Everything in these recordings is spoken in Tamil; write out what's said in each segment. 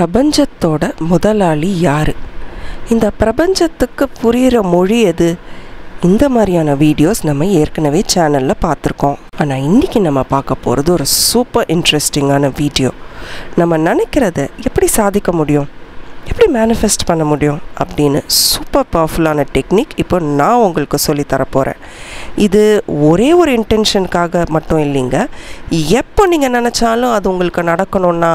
பிரபஞ்சத்தோட முதலாளி யார்? இந்த பிரபஞ்சத்துக்கு புரிகிற மொழி எது? இந்த மாதிரியான வீடியோஸ் நம்ம ஏற்கனவே சேனலில் பார்த்துருக்கோம். ஆனால் இன்றைக்கி நம்ம பார்க்க போகிறது ஒரு சூப்பர் இன்ட்ரெஸ்டிங்கான வீடியோ. நம்ம நினைக்கிறத எப்படி சாதிக்க முடியும்? எப்படி மேனிஃபெஸ்ட் பண்ண முடியும்? அப்படின்னு சூப்பர் பவர்ஃபுல்லான டெக்னிக் இப்போ நான் உங்களுக்கு சொல்லி தரப்போகிறேன் இது ஒரே ஒரு இன்டென்ஷனுக்காக மட்டும் இல்லைங்க. எப்போ நீங்கள் நினச்சாலும் அது உங்களுக்கு நடக்கணும்னா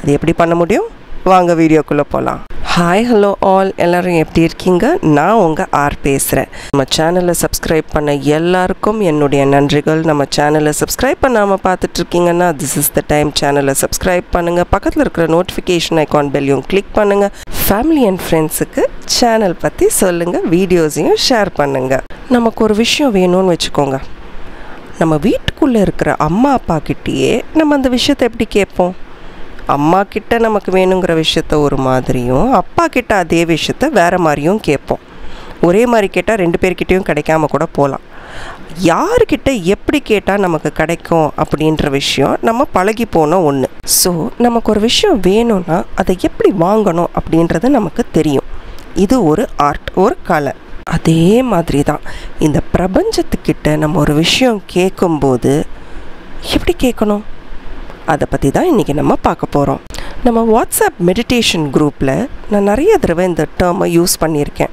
அது எப்படி பண்ண முடியும்? வாங்க வீடியோக்குள்ளே போகலாம் ஹாய் ஹலோ ஆல் எல்லோரும் எப்படி இருக்கீங்க? நான் உங்கள் ஆர் பேசுகிறேன் நம்ம சேனலை சப்ஸ்கிரைப் பண்ண எல்லாருக்கும் என்னுடைய நன்றிகள். நம்ம சேனலை சப்ஸ்கிரைப் பண்ணாமல் பார்த்துட்ருக்கீங்கன்னா திஸ் இஸ் த டைம் சேனலை சப்ஸ்கிரைப் பண்ணுங்கள் பக்கத்தில் இருக்கிற நோட்டிஃபிகேஷன் ஐக்கான் பெல்லையும் கிளிக் பண்ணுங்கள் ஃபேமிலி அண்ட் ஃப்ரெண்ட்ஸுக்கு சேனல் பற்றி சொல்லுங்கள் வீடியோஸையும் ஷேர் பண்ணுங்கள் நமக்கு ஒரு விஷயம் வேணும்னு வச்சுக்கோங்க. நம்ம வீட்டுக்குள்ளே இருக்கிற அம்மா அப்பா கிட்டேயே நம்ம அந்த விஷயத்தை எப்படி கேட்போம்? அம்மா கிட்ட நமக்கு வேணுங்கிற விஷயத்த ஒரு மாதிரியும் அப்பா கிட்ட அதே விஷயத்த வேறு மாதிரியும் கேட்போம். ஒரே மாதிரி கேட்டால் ரெண்டு பேர்கிட்டையும் கிடைக்காம கூட போகலாம் யார்கிட்ட எப்படி கேட்டால் நமக்கு கிடைக்கும் அப்படின்ற விஷயம் நம்ம பழகி போன ஒன்று ஸோ நமக்கு ஒரு விஷயம் வேணும்னா அதை எப்படி வாங்கணும் அப்படின்றது நமக்கு தெரியும். இது ஒரு ஆர்ட் ஒரு கலை. அதே மாதிரி தான் இந்த பிரபஞ்சத்துக்கிட்ட நம்ம ஒரு விஷயம் கேட்கும்போது எப்படி கேட்கணும்? அதை பற்றி தான் இன்றைக்கி நம்ம பார்க்க போகிறோம் நம்ம வாட்ஸ்அப் மெடிடேஷன் குரூப்பில் நான் நிறைய தடவை இந்த டேர்மை யூஸ் பண்ணியிருக்கேன்.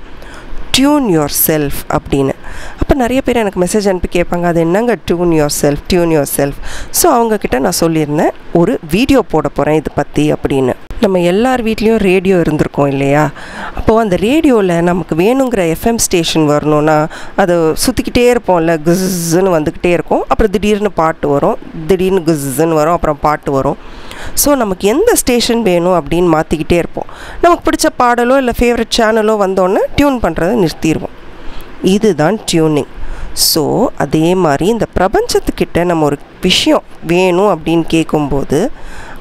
டியூன் யோர் செல்ஃப் அப்படின்னு. அப்போ நிறைய பேர் எனக்கு மெசேஜ் அனுப்பி கேட்பாங்க அது என்னங்க tune yourself tune yourself so அவங்கக்கிட்ட நான் சொல்லியிருந்தேன் ஒரு வீடியோ போட போகிறேன் இதை பற்றி அப்படின்னு. நம்ம எல்லார் வீட்லேயும் ரேடியோ இருந்திருக்கோம் இல்லையா? அப்போது அந்த ரேடியோவில் நமக்கு வேணுங்கிற எஃப்எம் ஸ்டேஷன் வரணும்னா அதை சுற்றிக்கிட்டே இருப்போம்ல குஸ்ஸுன்னு வந்துக்கிட்டே இருக்கும். அப்புறம் திடீர்னு பாட்டு வரும் திடீர்னு குஸ்ஸுன்னு வரும் அப்புறம் பாட்டு வரும். ஸோ நமக்கு எந்த ஸ்டேஷன் வேணும் அப்படின்னு மாற்றிக்கிட்டே இருப்போம். நமக்கு பிடிச்ச பாடலோ இல்லை ஃபேவரட் சேனலோ வந்தோடனே டியூன் பண்ணுறதை நிறுத்திடுவோம் இதுதான் டியூனிங் ஸோ அதே மாதிரி இந்த பிரபஞ்சத்துக்கிட்ட நம்ம ஒரு விஷயம் வேணும் அப்படின்னு கேட்கும்போது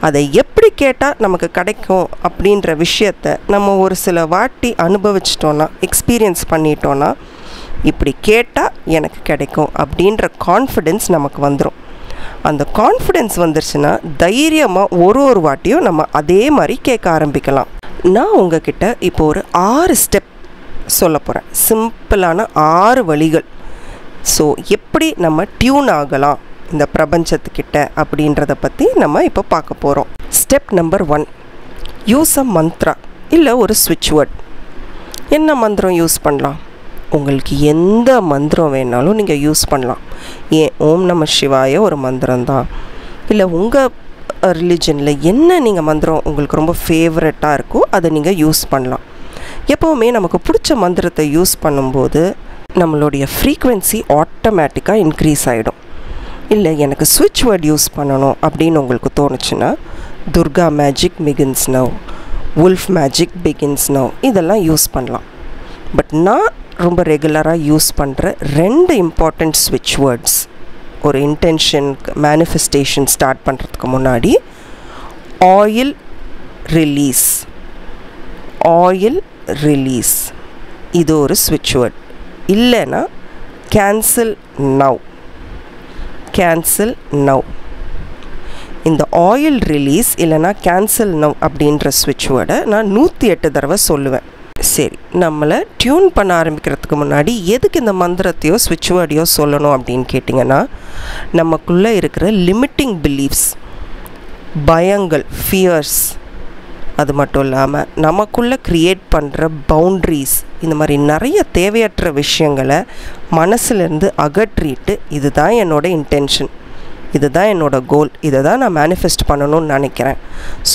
அதை எப்படி கேட்டால் நமக்கு கிடைக்கும் அப்படின்ற விஷயத்த நம்ம ஒரு சில வாட்டி அனுபவிச்சிட்டோன்னா எக்ஸ்பீரியன்ஸ் பண்ணிட்டோன்னா இப்படி கேட்டால் எனக்கு கிடைக்கும் அப்படின்ற கான்ஃபிடென்ஸ் நமக்கு வந்துடும் அந்த கான்ஃபிடென்ஸ் வந்துருச்சுன்னா தைரியமாக ஒரு ஒரு வாட்டியும் நம்ம அதே மாதிரி கேட்க ஆரம்பிக்கலாம். நான் உங்ககிட்ட இப்போ ஒரு ஆறு ஸ்டெப் சொல்ல போகிறேன் சிம்பிளான ஆறு வழிகள். ஸோ எப்படி நம்ம டியூன் ஆகலாம் இந்த பிரபஞ்சத்துக்கிட்ட அப்படின்றத பற்றி நம்ம இப்போ பார்க்க போகிறோம் step number one use a mantra இல்லை ஒரு ஸ்விட்ச் வேர்ட் என்ன மந்திரம் யூஸ் பண்ணலாம்? உங்களுக்கு எந்த மந்திரம் வேணாலும் நீங்கள் யூஸ் பண்ணலாம். ஏன்? ஓம் நம சிவாய ஒரு மந்திரம் தான் இல்லை உங்கள் ரிலிஜனில் என்ன நீங்கள் மந்திரம் உங்களுக்கு ரொம்ப ஃபேவரட்டாக இருக்கோ அதை நீங்கள் யூஸ் பண்ணலாம். எப்போவுமே நமக்கு பிடிச்ச மந்திரத்தை யூஸ் பண்ணும்போது நம்மளுடைய ஃப்ரீக்குவென்சி ஆட்டோமேட்டிக்காக இன்க்ரீஸ் ஆகிடும் இல்லை எனக்கு ஸ்விட்ச் வேர்ட் யூஸ் பண்ணணும் அப்படின்னு உங்களுக்கு தோணுச்சுன்னா Durga magic begins now wolf magic begins now இதெல்லாம் யூஸ் பண்ணலாம். பட் நான் ரொம்ப ரெகுலராக யூஸ் பண்ணுற ரெண்டு இம்பார்ட்டண்ட் ஸ்விட்ச் வேர்ட்ஸ் ஒரு இன்டென்ஷனுக்கு மேனிஃபெஸ்டேஷன் ஸ்டார்ட் பண்ணுறதுக்கு முன்னாடி ஆயில் ரிலீஸ் ஆயில் ரிலீஸ் இது ஒரு ஸ்விட்ச் வேர்ட் இல்லைன்னா கேன்சல் நவ் கேன்சல் நவ் இந்த ஆயில் ரிலீஸ் இல்லைனா கேன்சல் நவ் அப்படின்ற ஸ்விட்ச் வேர்டை நான் நூற்றி எட்டு தடவை சொல்லுவேன். சரி நம்மளை டியூன் பண்ண ஆரம்பிக்கிறதுக்கு முன்னாடி எதுக்கு இந்த மந்திரத்தையோ ஸ்விட்ச் வேர்டையோ சொல்லணும் அப்படின்னு கேட்டிங்கன்னா நமக்குள்ளே இருக்கிற லிமிட்டிங் பிலீஃப்ஸ் பயங்கள் ஃபியர்ஸ் அது மட்டும் இல்லாமல் நமக்குள்ளே க்ரியேட் பண்ணுற பவுண்ட்ரிஸ் இந்த மாதிரி நிறைய தேவையற்ற விஷயங்களை மனசுலேருந்து அகற்றிட்டு இதுதான் என்னோடய இன்டென்ஷன் இதுதான் என்னோடய கோல் இதை தான் நான் மேனிஃபெஸ்ட் பண்ணணும்னு நினைக்கிறேன்.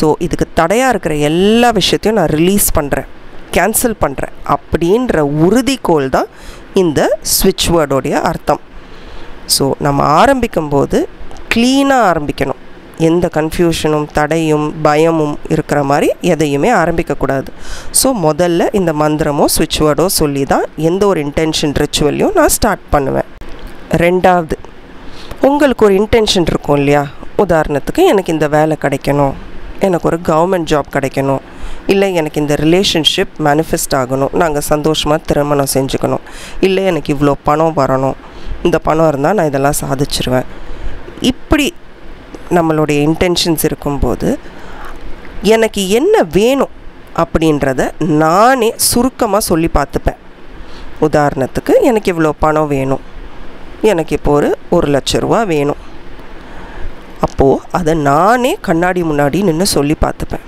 ஸோ இதுக்கு தடையாக இருக்கிற எல்லா விஷயத்தையும் நான் ரிலீஸ் பண்ணுறேன் கேன்சல் பண்ணுறேன் அப்படின்ற உறுதிக்கோள் தான் இந்த ஸ்விட்ச் வேர்டோடைய அர்த்தம். ஸோ நம்ம ஆரம்பிக்கும்போது க்ளீனாக ஆரம்பிக்கணும். எந்த கன்ஃபியூஷனும் தடையும் பயமும் இருக்கிற மாதிரி எதையுமே ஆரம்பிக்கக்கூடாது ஸோ முதல்ல இந்த மந்திரமோ ஸ்விட்ச் வேர்டோ சொல்லி தான் எந்த ஒரு இன்டென்ஷன் ரிச்சுவல்லையும் நான் ஸ்டார்ட் பண்ணுவேன். ரெண்டாவது உங்களுக்கு ஒரு இன்டென்ஷன் இருக்கும் இல்லையா? உதாரணத்துக்கு எனக்கு இந்த வேலை கிடைக்கணும். எனக்கு ஒரு கவர்மெண்ட் ஜாப் கிடைக்கணும். இல்லை எனக்கு இந்த ரிலேஷன்ஷிப் மேனிஃபெஸ்ட் ஆகணும். நாங்கள் சந்தோஷமாக திருமணம் செஞ்சுக்கணும். இல்லை எனக்கு இவ்வளோ பணம் வரணும். இந்த பணம் இருந்தால் நான் இதெல்லாம் சாதிச்சிருவேன். இப்படி நம்மளுடைய இன்டென்ஷன்ஸ் இருக்கும்போது எனக்கு என்ன வேணும் அப்படின்றத நானே சுருக்கமாக சொல்லி பார்த்துப்பேன். உதாரணத்துக்கு எனக்கு இவ்வளோ பணம் வேணும். எனக்கு இப்போ ஒரு ஒரு லட்ச ரூபா வேணும். அப்போது அதை நானே கண்ணாடி முன்னாடி நின்று சொல்லி பார்த்துப்பேன்.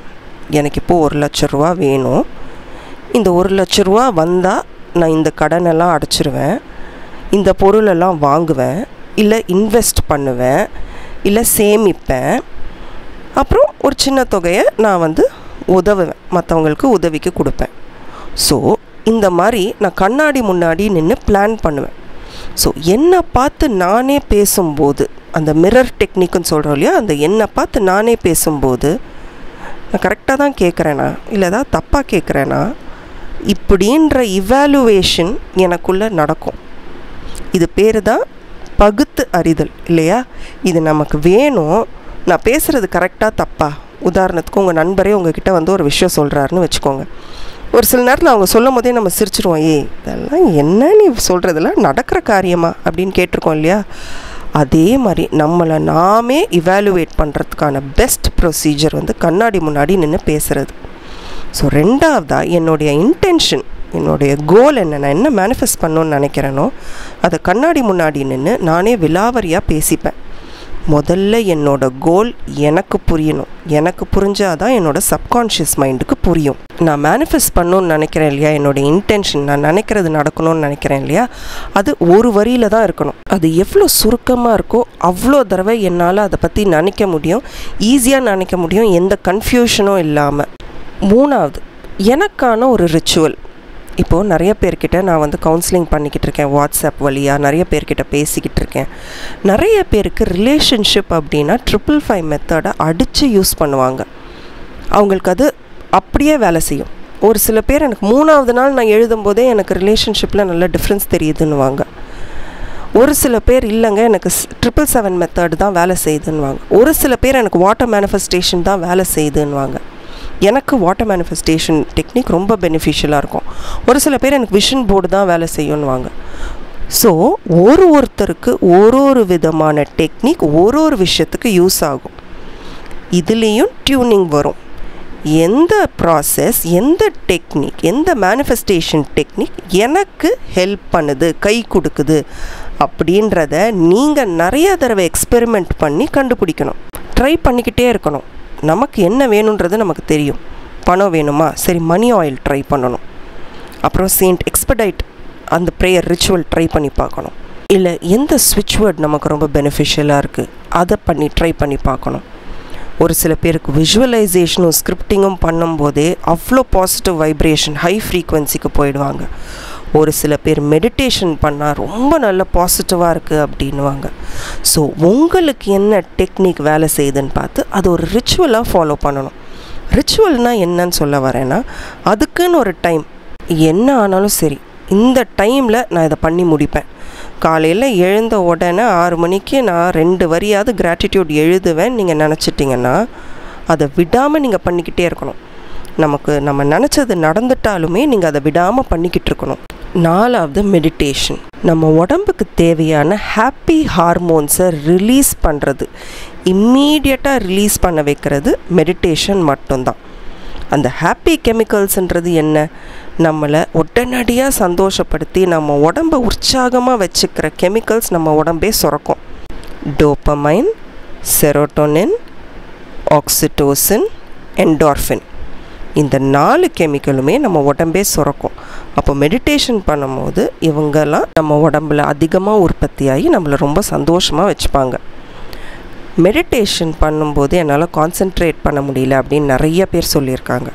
எனக்கு இப்போது ஒரு லட்ச ரூபா வேணும். இந்த ஒரு லட்ச ரூபா வந்தால் நான் இந்த கடனெல்லாம் அடைச்சிருவேன். இந்த பொருளெல்லாம் வாங்குவேன். இல்லை இன்வெஸ்ட் பண்ணுவேன். இல்லை சேமிப்பேன். அப்புறம் ஒரு சின்ன தொகையை நான் வந்து உதவுவேன். மற்றவங்களுக்கு உதவிக்கு கொடுப்பேன். ஸோ இந்த மாதிரி நான் கண்ணாடி முன்னாடி நின்று பிளான் பண்ணுவேன். ஸோ என்னை பார்த்து நானே பேசும்போது அந்த மிரர் டெக்னிக்குன்னு சொல்கிறோம் இல்லையா? அந்த என்னை பார்த்து நானே பேசும்போது நான் கரெக்டாக தான் கேட்குறேனா இல்லை ஏதாவது தப்பாக கேட்குறேனா இப்படின்ற இவாலுவேஷன் எனக்குள்ளே நடக்கும். இது பேர் தான் பகுத்து அறிதல் இல்லையா? இது நமக்கு வேணும். நான் பேசுகிறது கரெக்டாக தப்பா? உதாரணத்துக்கு உங்கள் நண்பரே உங்ககிட்ட வந்து ஒரு விஷயம் சொல்கிறாருன்னு வச்சுக்கோங்க. ஒரு சில நேரத்தில் அவங்க சொல்லும் போதே நம்ம சிரிச்சிருவோம் ஏய் இதெல்லாம் என்ன நீ சொல்கிறதெல்லாம் நடக்கிற காரியமா? அப்படின்னு கேட்டிருக்கோம் இல்லையா? அதே மாதிரி நம்மளை நாமே இவாலுவேட் பண்ணுறதுக்கான பெஸ்ட் ப்ரொசீஜர் வந்து கண்ணாடி முன்னாடி நின்று பேசுகிறது ஸோ ரெண்டாவதாக என்னுடைய இன்டென்ஷன் என்னுடைய கோல் என்ன நான் என்ன மேனிஃபெஸ்ட் பண்ணணும்னு நினைக்கிறேனோ அதை கண்ணாடி முன்னாடி நின்று நானே விலாவரியாக பேசிப்பேன். முதல்ல என்னோட கோல் எனக்கு புரியணும். எனக்கு புரிஞ்சாதான் என்னோட சப்கான்ஷியஸ் மைண்டுக்கு புரியும். நான் மேனிஃபெஸ்ட் பண்ணணும்னு நினைக்கிறேன் இல்லையா? என்னோட இன்டென்ஷன் நான் நினைக்கிறது நடக்கணும்னு நினைக்கிறேன் இல்லையா? அது ஒரு வரியில் தான் இருக்கணும். அது எவ்வளோ சுருக்கமாக இருக்கோ அவ்வளோ தடவை என்னால் அதை பற்றி நினைக்க முடியும். ஈஸியாக நினைக்க முடியும். எந்த கன்ஃபியூஷனும் இல்லாமல் மூணாவது எனக்கான ஒரு ரிச்சுவல் இப்போது நிறைய பேர்கிட்ட நான் வந்து கவுன்சிலிங் பண்ணிக்கிட்டு இருக்கேன் வாட்ஸ்அப் வழியாக நிறைய பேர்கிட்ட பேசிக்கிட்டு இருக்கேன் நிறைய பேருக்கு ரிலேஷன்ஷிப் அப்படின்னா ட்ரிபிள் ஃபைவ் மெத்தடை அடித்து யூஸ் பண்ணுவாங்க. அவங்களுக்கு அது அப்படியே வேலை செய்யும். ஒரு சில பேர் எனக்கு மூணாவது நாள் நான் எழுதும்போதே எனக்கு ரிலேஷன்ஷிப்பில் நல்ல டிஃப்ரென்ஸ் தெரியுதுன்னுவாங்க. ஒரு சில பேர் இல்லைங்க எனக்கு ட்ரிபிள் செவன் மெத்தட் தான் வேலை செய்யுதுன்னுவாங்க. ஒரு சில பேர் எனக்கு வாட்டர் மேனிஃபெஸ்டேஷன் தான் வேலை செய்யுதுன்னுவாங்க. எனக்கு வாட்டர் மேனிஃபெஸ்டேஷன் டெக்னிக் ரொம்ப பெனிஃபிஷியலாக இருக்கும். ஒரு சில பேர் எனக்கு விஷன் போர்டு தான் வேலை செய்யணுவாங்க ஸோ ஒரு ஒருத்தருக்கு ஒரு ஒரு விதமான டெக்னிக் ஒரு ஒரு விஷயத்துக்கு யூஸ் ஆகும். இதுலேயும் டியூனிங் வரும். எந்த ப்ராசஸ் எந்த டெக்னிக் எந்த மேனிஃபெஸ்டேஷன் டெக்னிக் எனக்கு ஹெல்ப் பண்ணுது கை கொடுக்குது அப்படின்றத நீங்கள் நிறைய தடவை எக்ஸ்பெரிமெண்ட் பண்ணி கண்டுபிடிக்கணும். ட்ரை பண்ணிக்கிட்டே இருக்கணும். நமக்கு என்ன வேணுன்றது நமக்கு தெரியும். பணம் வேணுமா? சரி மணி ஆயில் ட்ரை பண்ணணும். அப்புறம் செயின்ட் எக்ஸ்படைட் அந்த ப்ரேயர் ரிச்சுவல் ட்ரை பண்ணி பார்க்கணும். இல்லை எந்த ஸ்விட்ச் வேர்ட் நமக்கு ரொம்ப பெனிஃபிஷியலாக இருக்குது அதை பண்ணி ட்ரை பண்ணி பார்க்கணும். ஒரு சில பேருக்கு விஷுவலைசேஷனும் ஸ்கிரிப்டிங்கும் பண்ணும்போதே அவ்வளோ பாசிட்டிவ் வைப்ரேஷன் ஹை ஃப்ரீக்குவென்சிக்கு போயிடுவாங்க. ஒரு சில பேர் மெடிடேஷன் பண்ணால் ரொம்ப நல்ல பாசிட்டிவாக இருக்குது அப்படின்வாங்க ஸோ உங்களுக்கு என்ன டெக்னிக் வேலை செய்யுதுன்னு பார்த்து அது ஒரு ரிச்சுவலாக ஃபாலோ பண்ணணும். ரிச்சுவல்னால் என்னன்னு சொல்ல வரேன்னா அதுக்குன்னு ஒரு டைம் என்ன ஆனாலும் சரி இந்த டைமில் நான் இதை பண்ணி முடிப்பேன். காலையில் எழுந்த உடனே ஆறு மணிக்கு நான் ரெண்டு வரியாவது கிராட்டிடியூட் எழுதுவேன் நீங்கள் நினச்சிட்டிங்கன்னா அதை விடாமல் நீங்கள் பண்ணிக்கிட்டே இருக்கணும். நமக்கு நம்ம நினச்சது நடந்துட்டாலுமே நீங்கள் அதை விடாமல் பண்ணிக்கிட்டு இருக்கணும். நாலாவது மெடிடேஷன் நம்ம உடம்புக்கு தேவையான ஹாப்பி ஹார்மோன்ஸை ரிலீஸ் பண்ணுறது இம்மீடியட்டாக ரிலீஸ் பண்ண வைக்கிறது மெடிடேஷன் மட்டும்தான். அந்த ஹாப்பி கெமிக்கல்ஸ்ன்றது என்ன? நம்மளை உடனடியாக சந்தோஷப்படுத்தி நம்ம உடம்பை உற்சாகமாக வச்சுக்கிற கெமிக்கல்ஸ் நம்ம உடம்பே சுரக்கும். டோப்பமைன் செரோட்டோனின் ஆக்சிட்டோசின் என்டார்ஃபின் இந்த நாலு கெமிக்கலுமே நம்ம உடம்பே சுரக்கும். அப்போ மெடிடேஷன் பண்ணும்போது இவங்கெல்லாம் நம்ம உடம்புல அதிகமாக உற்பத்தியாகி நம்மளை ரொம்ப சந்தோஷமாக வச்சுப்பாங்க. மெடிடேஷன் பண்ணும்போது என்னால் கான்சென்ட்ரேட் பண்ண முடியல அப்படின்னு நிறைய பேர் சொல்லியிருக்காங்க.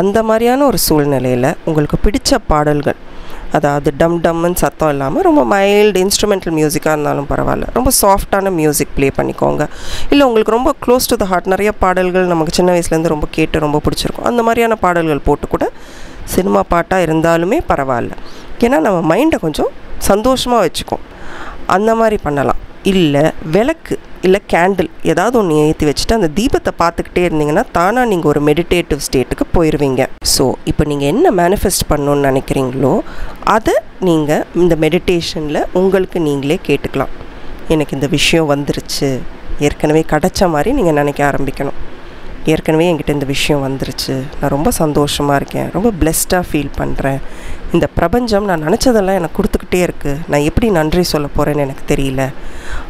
அந்த மாதிரியான ஒரு சூழ்நிலையில் உங்களுக்கு பிடித்த பாடல்கள் அதாவது டம் டம்னு சத்தம் இல்லாமல் ரொம்ப மைல்டு இன்ஸ்ட்ருமெண்டல் மியூசிக்காக இருந்தாலும் பரவாயில்ல. ரொம்ப சாஃப்டான மியூசிக் ப்ளே பண்ணிக்கோங்க. இல்லை உங்களுக்கு ரொம்ப க்ளோஸ் டு த ஹார்ட் நிறைய பாடல்கள் நமக்கு சின்ன வயசுலேருந்து ரொம்ப கேட்டு ரொம்ப பிடிச்சிருக்கும். அந்த மாதிரியான பாடல்கள் போட்டு கூட சினிமா பாட்டாக இருந்தாலுமே பரவாயில்ல. ஏன்னா நம்ம மைண்டை கொஞ்சம் சந்தோஷமாக வச்சுக்கும். அந்த மாதிரி பண்ணலாம். இல்லை விளக்கு. இல்லை கேண்டில் ஏதாவது ஒன்று ஏற்றி வச்சுட்டு அந்த தீபத்தை பார்த்துக்கிட்டே இருந்தீங்கன்னா தானாக நீங்கள் ஒரு மெடிடேட்டிவ் ஸ்டேட்டுக்கு போயிடுவீங்க ஸோ இப்போ நீங்கள் என்ன மேனிஃபெஸ்ட் பண்ணணுன்னு நினைக்கிறீங்களோ அதை நீங்கள் இந்த மெடிடேஷனில் உங்களுக்கு நீங்களே கேட்டுக்கலாம். எனக்கு இந்த விஷயம் வந்துருச்சு. ஏற்கனவே கிடச்ச மாதிரி நீங்கள் நினைக்க ஆரம்பிக்கணும். ஏற்கனவே என்கிட்ட இந்த விஷயம் வந்துருச்சு. நான் ரொம்ப சந்தோஷமாக இருக்கேன். ரொம்ப பிளெஸ்டாக ஃபீல் பண்ணுறேன் இந்த பிரபஞ்சம் நான் நினச்சதெல்லாம் எனக்கு கொடுத்துக்கிட்டே இருக்குது நான் எப்படி நன்றி சொல்ல போகிறேன்னு எனக்கு தெரியல.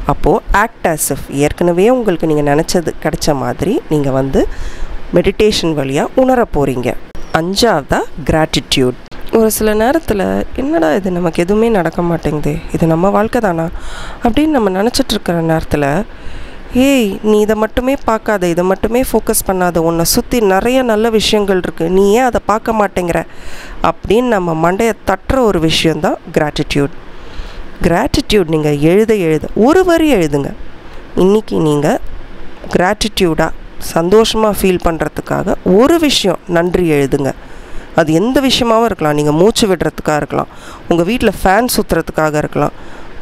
அப்போது ஆக்ட் ஆஸ் இஃப் ஏற்கனவே உங்களுக்கு நீங்கள் நினச்சது கிடைச்ச மாதிரி நீங்கள் வந்து மெடிடேஷன் வழியாக உணர போகிறீங்க அஞ்சாவதா கிராட்டிடியூட் ஒரு சில நேரத்தில் என்னடா இது நமக்கு எதுவுமே நடக்க மாட்டேங்குது இது நம்ம வாழ்க்கை தானா? அப்படின்னு நம்ம நினச்சிட்டு இருக்கிற நேரத்தில் ஏய் நீ இதை மட்டுமே பார்க்காத இதை மட்டுமே ஃபோக்கஸ் பண்ணாத உன்னை சுற்றி நிறைய நல்ல விஷயங்கள் இருக்குது நீ ஏன் அதை பார்க்க மாட்டேங்கிற? அப்படின்னு நம்ம மண்டையை தட்டுற ஒரு விஷயந்தான் கிராட்டிடியூட் கிராட்டிடியூட் நீங்கள் எழுத எழுத ஒரு வரி எழுதுங்க. இன்றைக்கி நீங்கள் கிராட்டிடியூடாக சந்தோஷமாக ஃபீல் பண்ணுறதுக்காக ஒரு விஷயம் நன்றி எழுதுங்க. அது எந்த விஷயமாகவும் இருக்கலாம். நீங்கள் மூச்சு விடுறதுக்காக இருக்கலாம். உங்கள் வீட்டில் ஃபேன் சுற்றுறதுக்காக இருக்கலாம்.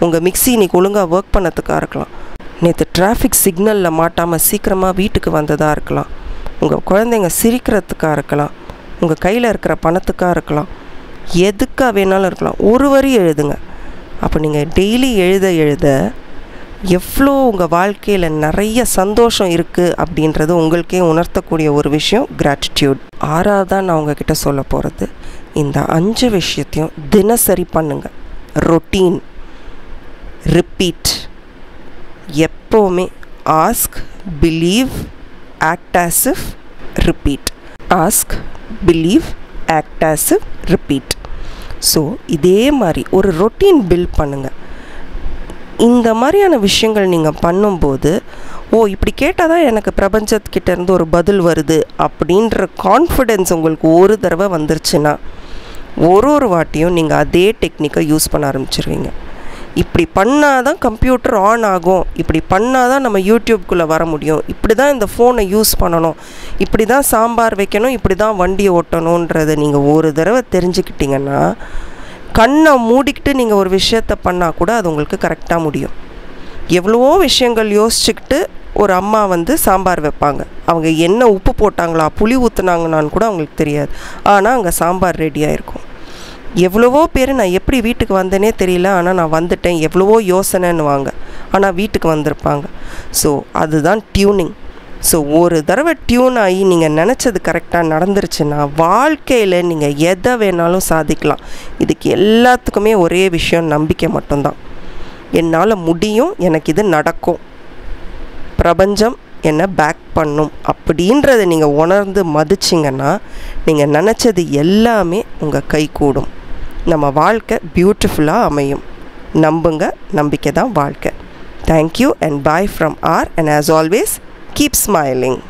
உங்கள் மிக்ஸி இன்னைக்கு ஒழுங்காக ஒர்க் பண்ணதுக்காக இருக்கலாம். நேற்று டிராஃபிக் சிக்னலில் மாட்டாமல் சீக்கிரமாக வீட்டுக்கு வந்ததாக இருக்கலாம். உங்கள் குழந்தைங்க சிரிக்கிறதுக்காக இருக்கலாம். உங்கள் கையில் இருக்கிற பணத்துக்காக இருக்கலாம். எதுக்காக வேணாலும் இருக்கலாம். ஒரு வரி எழுதுங்க. அப்போ நீங்கள் டெய்லி எழுத எழுத எவ்வளோ உங்கள் வாழ்க்கையில் நிறைய சந்தோஷம் இருக்குது அப்படின்றது உங்களுக்கே உணர்த்தக்கூடிய ஒரு விஷயம் கிராட்டிடியூட் ஆறாவதாக நான் உங்ககிட்ட சொல்ல போகிறது இந்த அஞ்சு விஷயத்தையும் தினசரி பண்ணுங்கள் ரொட்டீன் ரிப்பீட் எப்போவுமே ask believe act achieve repeat ask believe act achieve repeat so இதே மாதிரி ஒரு ரொட்டீன் பில்ட் பண்ணுங்கள் இந்த மாதிரியான விஷயங்கள் நீங்கள் பண்ணும்போது ஓ இப்படி கேட்டால் தான் எனக்கு பிரபஞ்சத்துக்கிட்டேருந்து ஒரு பதில் வருது அப்படின்ற கான்ஃபிடென்ஸ் உங்களுக்கு ஒரு தடவை வந்துருச்சுன்னா ஒரு ஒரு வாட்டியும் நீங்கள் அதே டெக்னிக்கை யூஸ் பண்ண ஆரம்பிச்சிருவீங்க. இப்படி பண்ணால் தான் கம்ப்யூட்டர் ஆன் ஆகும். இப்படி பண்ணால் தான் நம்ம யூடியூப்குள்ளே வர முடியும். இப்படி தான் இந்த ஃபோனை யூஸ் பண்ணணும். இப்படி தான் சாம்பார் வைக்கணும். இப்படி தான் வண்டி ஓட்டணுன்றதை நீங்கள் ஒரு தடவை தெரிஞ்சுக்கிட்டிங்கன்னா கண்ணை மூடிக்கிட்டு நீங்கள் ஒரு விஷயத்த பண்ணால் கூட அது உங்களுக்கு கரெக்டாக முடியும். எவ்வளவோ விஷயங்கள் யோசிச்சுக்கிட்டு ஒரு அம்மா வந்து சாம்பார் வைப்பாங்க. அவங்க என்ன உப்பு போட்டாங்களா புளி ஊற்றுனாங்கன்னான்னு கூட அவங்களுக்கு தெரியாது. ஆனால் அங்கே சாம்பார் ரெடியாக இருக்கும். எவ்வளவோ பேர் நான் எப்படி வீட்டுக்கு வந்தேனே தெரியல ஆனால் நான் வந்துட்டேன். எவ்வளவோ யோசனைன்னு வாங்க ஆனால் வீட்டுக்கு வந்திருப்பாங்க. ஸோ அதுதான் டியூனிங் ஸோ ஒரு தடவை டியூன் ஆகி நீங்கள் நினச்சது கரெக்டாக நடந்துருச்சுன்னா வாழ்க்கையில் நீங்கள் எதை வேணாலும் சாதிக்கலாம். இதுக்கு எல்லாத்துக்குமே ஒரே விஷயம் நம்பிக்கை மட்டும்தான். என்னால் முடியும் எனக்கு இது நடக்கும். பிரபஞ்சம் என்னை பேக் பண்ணும். அப்படின்றத நீங்கள் உணர்ந்து மதிச்சிங்கன்னா நீங்கள் நினச்சது எல்லாமே உங்கள் கை கூடும். நம்ம வாழ்க்கை பியூட்டிஃபுல்லாக அமையும். நம்புங்க நம்பிக்கை தான் வாழ்க்கை thank you and bye from R and as always keep smiling